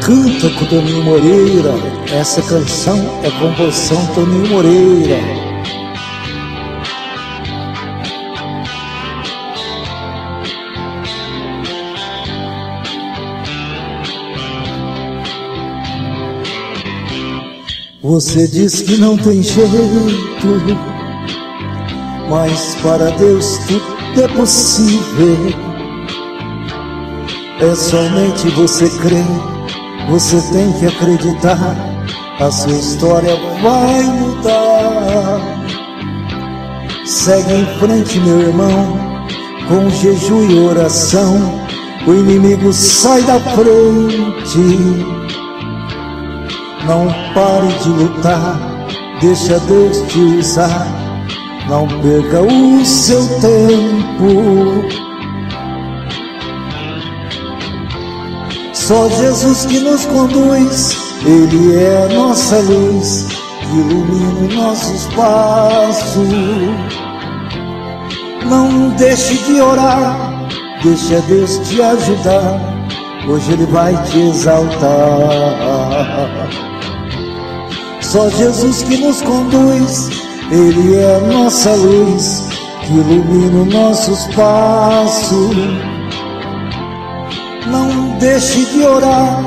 Canta com Toninho Moreira, essa canção é composição Toninho Moreira. Você diz que não tem jeito, mas para Deus tudo é possível. É somente você crer você tem que acreditar, a sua história vai mudar. Segue em frente, meu irmão, com jejum e oração. O inimigo sai da frente. Não pare de lutar, deixa Deus te usar. Não perca o seu tempo. Só Jesus que nos conduz, Ele é a nossa luz, ilumina nossos passos. Não deixe de orar, deixa Deus te ajudar, hoje Ele vai te exaltar. Só Jesus que nos conduz, Ele é a nossa luz, que ilumina nossos passos. Não deixe de orar,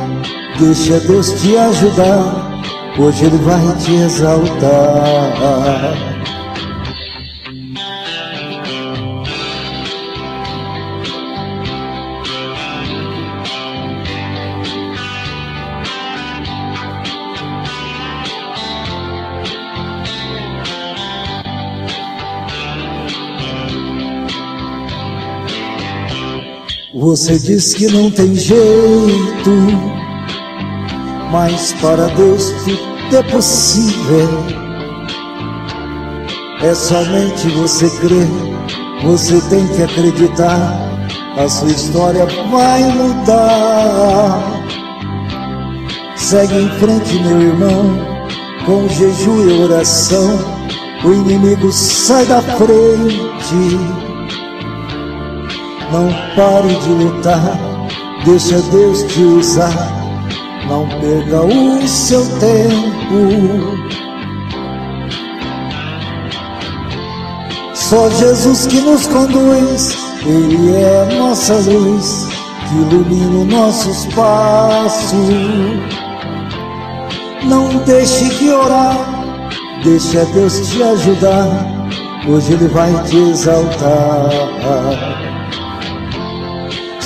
deixa Deus te ajudar. Hoje Ele vai te exaltar. Você diz que não tem jeito, mas para Deus tudo é possível. É somente você crer, você tem que acreditar, a sua história vai mudar. Segue em frente, meu irmão, com jejum e oração, o inimigo sai da frente. Não pare de lutar, deixa Deus te usar. Não perca o seu tempo. Só Jesus que nos conduz, Ele é a nossa luz, que ilumina nossos passos. Não deixe de orar, deixa Deus te ajudar, hoje Ele vai te exaltar.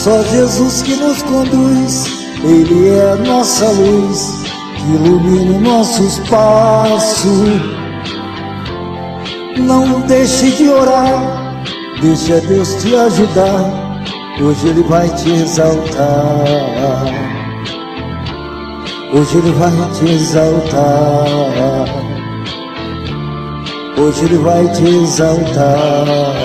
Só Jesus que nos conduz, Ele é a nossa luz, que ilumina nossos passos. Não deixe de orar, deixa Deus te ajudar, hoje Ele vai te exaltar. Hoje Ele vai te exaltar. Hoje Ele vai te exaltar.